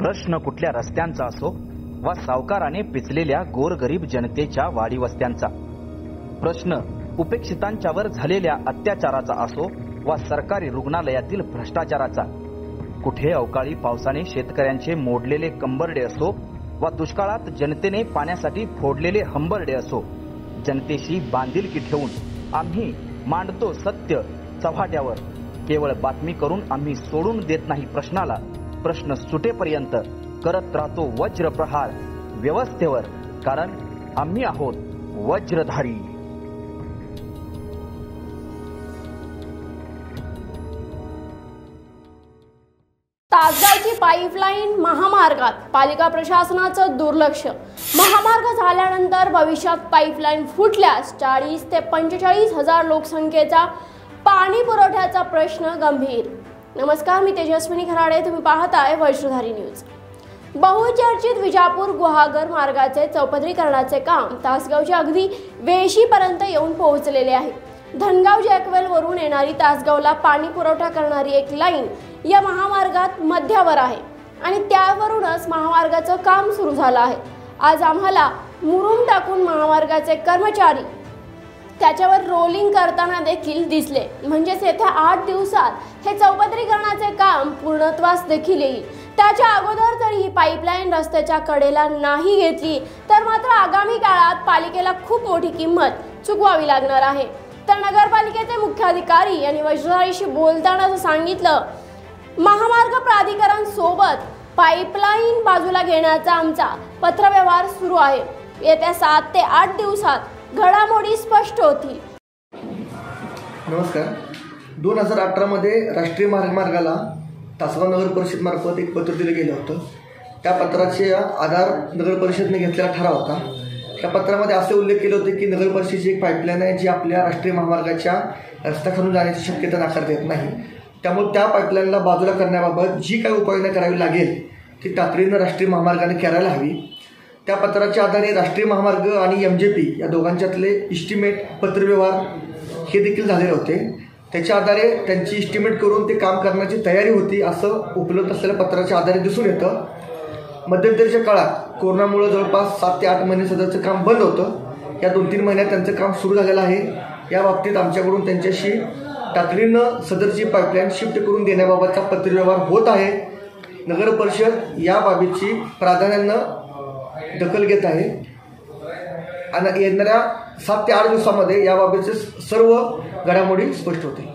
प्रश्न कुठल्या रस्त्यांचा असो वा सावकाराने पिचलेल्या गोरगरीब जनतेच्या वाडीवस्त्यांचा प्रश्न उपेक्षितांच्यावर झालेल्या अत्याचाराचा असो वा सरकारी रुग्णालयातील भ्रष्टाचाराचा. कुठे अवकाळी पावसाने शेतकऱ्यांचे मोडलेले कंबरडे असो वा दुष्काळात जनतेने पाण्यासाठी फोडलेले हंबरडे असो जनतेशी बांधिलकी ठेवून आम्ही मांडतो सत्य चव्हाट्यावर. केवळ बातमी करून आम्ही सोडून देत नाही प्रश्नाला. प्रश्न सुटेपर्यंत करत राहतो वज्र प्रहार व्यवस्थेवर कारण आम्ही आहोत वज्रधारी. तासगावची पाईपलाईन महामार्गात पालिका प्रशासनाचं दुर्लक्ष. महामार्ग झाल्यानंतर भविष्यात पाईपलाईन फुटल्यास चाळीस ते पंचेचाळीस हजार लोकसंख्येचा पाणी पुरवठ्याचा प्रश्न गंभीर. नमस्कार मी तेजस्विनी खराडे तुम्ही पाहताय वैष्णोधारी न्यूज. बहुचर्चित विजापूर गुहागर मार्गाचे चौपदरीकरणाचे काम तासगावच्या अगदी वेशीपर्यंत येऊन पोहोचलेले आहे. धनगाव जॅकवेल वरून येणारी तासगावला पाणी पुरवठा करणारी एक लाईन या महामार्गात मध्यावर आहे आणि त्यावरूनच महामार्गाचं काम सुरू झालं आहे. आज आम्हाला मुरुम टाकून महामार्गाचे कर्मचारी त्याच्यावर रोलिंग करताना देखील दिसले. म्हणजेच येत्या आठ दिवसात हे चौपदरीकरणाचे काम पूर्णत्वास देखील येईल. त्याच्या अगोदर जर ही पाईपलाईन रस्त्याच्या कडेला नाही घेतली तर मात्र आगामी काळात पालिकेला खूप मोठी किंमत चुकवावी लागणार आहे. तर नगरपालिकेचे मुख्याधिकारी यांनी वज्रधारीशी बोलताना असं सांगितलं महामार्ग प्राधिकरण सोबत पाईपलाईन बाजूला घेण्याचा आमचा पत्रव्यवहार सुरू आहे. येत्या सात ते आठ दिवसात घडामोडी स्पष्ट होतील. नमस्कार. दोन हजार अठरामध्ये राष्ट्रीय महामार्गाला तासगाव नगर परिषदमार्फत एक पत्र दिलं गेलं होतं. त्या पत्राचे आधार नगर परिषदने घेतलेला ठराव होता. त्या पत्रामध्ये असे उल्लेख केले होते की नगर परिषदेची एक पाईपलाईन आहे जी आपल्या राष्ट्रीय महामार्गाच्या रस्त्याखालून जाण्याची शक्यता नाकारता येत नाही. त्यामुळे त्या पाईपलाईनला बाजूला करण्याबाबत जी काही उपाययोजना करावी लागेल ती तातडीनं राष्ट्रीय महामार्गाने करायला हवी. त्या पत्राच्या आधारे राष्ट्रीय महामार्ग आणि एम जे पी या दोघांच्यातले इस्टिमेट पत्रव्यवहार हे देखील झालेले होते. त्याच्या आधारे त्यांची इस्टिमेट करून ते काम करण्याची तयारी होती असं उपलब्ध असलेल्या पत्राच्या आधारे दिसून येतं. मध्यंतरीच्या काळात कोरोनामुळे जवळपास सात ते आठ महिने सदरचं काम बंद होतं. या दोन तीन महिन्यात त्यांचं काम सुरू झालेलं आहे. या बाबतीत आमच्याकडून त्यांच्याशी तातडीनं सदरची पाईपलाईन शिफ्ट करून देण्याबाबतचा पत्रव्यवहार होत आहे. नगर परिषद या बाबीची प्राधान्यानं दखल घेत आहे. आणि येणाऱ्या सात ते आठ दिवसामध्ये याबाबतचे सर्व घडामोडी स्पष्ट होतील.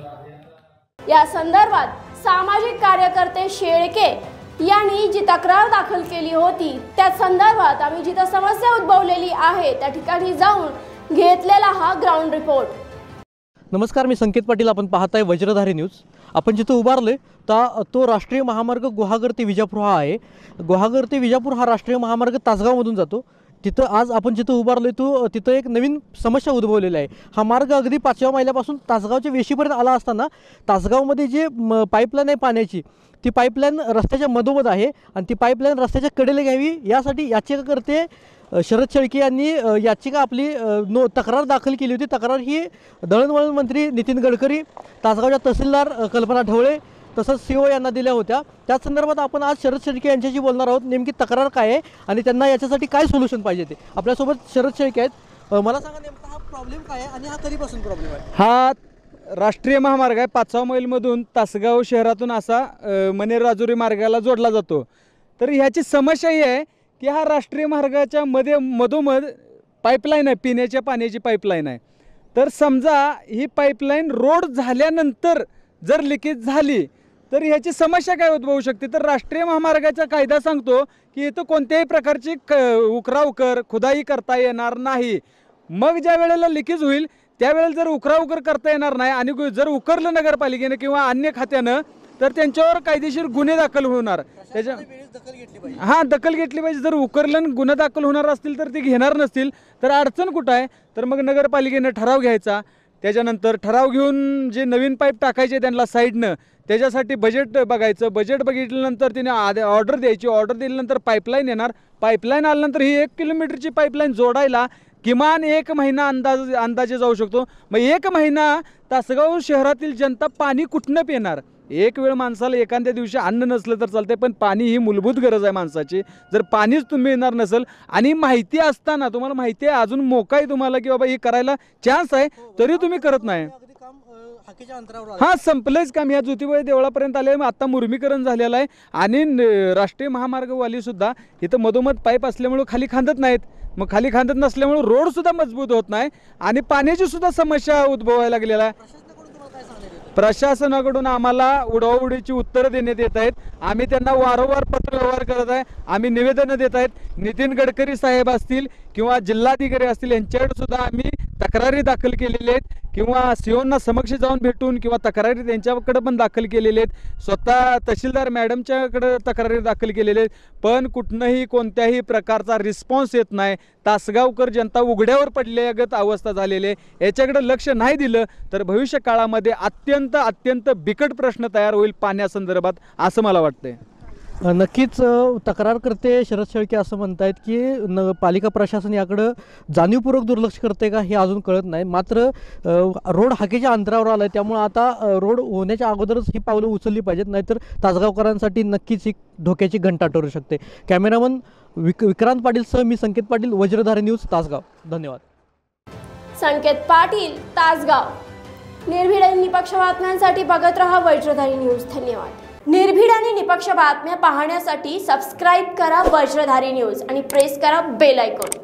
या संदर्भात सामाजिक कार्यकर्ते शेळके यांनी जी तक्रार दाखल केली होती त्या संदर्भात आम्ही जिथं समस्या उद्भवलेली आहे त्या ठिकाणी जाऊन घेतलेला हा ग्राउंड रिपोर्ट नमस्कार मी संकेत पाटील. आपण पाहताय वज्रधारी न्यूज. आपण जिथं उभारले ता तो राष्ट्रीय महामार्ग गुहागर ते विजापूर हा आहे. गुहागर ते विजापूर हा राष्ट्रीय महामार्ग तासगावमधून जातो. तिथं आज आपण जिथं उभारलो तो तिथं एक नवीन समस्या उद्भवलेली आहे. हा मार्ग अगदी पाचव्या महिल्यापासून तासगावच्या वेशीपर्यंत आला असताना तासगावमध्ये जे म पाईपलाईन आहे पाण्याची ती पाईपलाईन रस्त्याच्या मधोमध आहे आणि ती पाईपलाईन रस्त्याच्या कडेला घ्यावी यासाठी याचिकाकर्ते करते शरद शेळके यांनी याचिका आपली नो तक्रार दाखल केली होती. तक्रार ही दळणवळण मंत्री नितीन गडकरी तासगावच्या तहसीलदार कल्पना ढवळे तसंच सी ओ यांना दिल्या होत्या. त्याच संदर्भात आपण आज शरद शेळके यांच्याशी बोलणार आहोत. नेमकी तक्रार काय आहे आणि त्यांना याच्यासाठी काय सोल्युशन पाहिजे ते? आपल्यासोबत शरद शेळके आहेत. मला सांगा नेमका हा प्रॉब्लेम काय आहे आणि हा कधीपासून प्रॉब्लेम आहे? हा राष्ट्रीय महामार्ग आहे. पाचवा मैलमधून तासगाव शहरातून असा मनेर राजुरी मार्गाला जोडला जातो. तर ह्याची समस्या ही आहे की हा राष्ट्रीय मार्गाच्या मध्ये मधोमध पाईपलाईन आहे. पिण्याच्या पाण्याची पाईपलाईन आहे. तर समजा ही पाईपलाईन रोड झाल्यानंतर जर लिकेज झाली तर ह्याची समस्या काय उद्भवू शकते? तर राष्ट्रीय महामार्गाचा कायदा सांगतो की इथं कोणत्याही प्रकारची क उकराउकर खुदाई करता येणार नाही. मग ज्या वेळेला लिकेज होईल त्यावेळेला जर उकराउकर करता येणार नाही आणि जर उकरलं नगरपालिकेनं किंवा अन्य खात्यानं तर त्यांच्यावर कायदेशीर गुन्हे दाखल होणार. त्याच्या हां दखल घेतली पाहिजे. जर उकरलं गुन्हे दाखल होणार असतील तर ते घेणार नसतील. तर अडचण कुठं आहे? तर मग नगरपालिकेनं ठराव घ्यायचा. त्याच्यानंतर ठराव घेऊन जे नवीन पाईप टाकायचे त्यांना साईडनं त्याच्यासाठी बजेट बघायचं. बजेट बघितल्यानंतर तिने आध ऑर्डर द्यायची. ऑर्डर दिल्यानंतर पाईपलाईन येणार. पाईपलाईन आल्यानंतर ही एक किलोमीटरची पाईपलाईन जोडायला किमान एक महिना अंदाज अंदाजे जाऊ शकतो. मग एक महिना तासगाव शहरातील जनता पाणी कुठनं पिणार? एक वेळ माणसाला एखाद्या दिवशी अन्न नसलं तर चालतंय पण पाणी ही मूलभूत गरज आहे माणसाची. जर पाणीच तुम्ही मिळणार नसेल आणि माहिती असताना तुम्हाला माहिती आहे अजून मोका आहे तुम्हाला की बाबा हे करायला चान्स आहे तरी तुम्ही करत नाही. हा संपलंच काम. या ज्योतिबाई देवळापर्यंत आले आता मुर्मीकरण झालेलं आहे. आणि राष्ट्रीय महामार्गवाली सुद्धा इथं मधोमध पाईप असल्यामुळे खाली खांदत नाहीत. मग खाली खांदत नसल्यामुळे रोड सुद्धा मजबूत होत नाही. आणि पाण्याची सुद्धा समस्या उद्भवायला लागलेला आहे. प्रशासनाकडून आम्हाला उडवाउडीची उत्तरं देण्यात येत आहेत. आम्ही त्यांना वारंवार पत्रव्यवहार करत आहे. आम्ही निवेदनं देत आहेत. नितीन गडकरी साहेब असतील किंवा जिल्हाधिकारी असतील यांच्याकडे सुद्धा आम्ही तक्रारी दाखल केलेल्या आहेत. किंवा सीओना समक्ष जाऊन भेटून किंवा तक्रारी त्यांच्याकडे पण दाखल केलेले आहेत. स्वतः तहसीलदार मॅडमच्याकडे तक्रारी दाखल केलेले आहेत. पण कुठनंही कोणत्याही प्रकारचा रिस्पॉन्स येत नाही. तासगावकर जनता उघड्यावर पडल्यागत अवस्था झालेली आहे. याच्याकडे लक्ष नाही दिलं तर भविष्य काळामध्ये अत्यंत अत्यंत बिकट प्रश्न तयार होईल पाण्यासंदर्भात असं मला वाटतंय. नक्कीच तक्रार करते शरद शेळके असं म्हणत आहेत की न पालिका प्रशासन याकडं जाणीवपूर्वक दुर्लक्ष करते का हे अजून कळत नाही. मात्र रोड हाकेच्या अंतरावर आलं आहे त्यामुळं आता रोड होण्याच्या अगोदरच ही पावलं उचलली पाहिजेत नाहीतर तासगावकरांसाठी नक्कीच ही धोक्याची घंटा ठरू शकते. कॅमेरामन विक विक्रांत पाटीलसह मी संकेत पाटील वज्रधारी न्यूज तासगाव. धन्यवाद. संकेत पाटील तासगाव. निर्भीड आणि निपक्ष बातम्यांसाठी बघत रहा वज्रधारी न्यूज. धन्यवाद. निर्भीड आणि निपक्ष बातम्या पाहण्यासाठी सबस्क्राईब करा वज्रधारी न्यूज आणि प्रेस करा बेल आयकॉन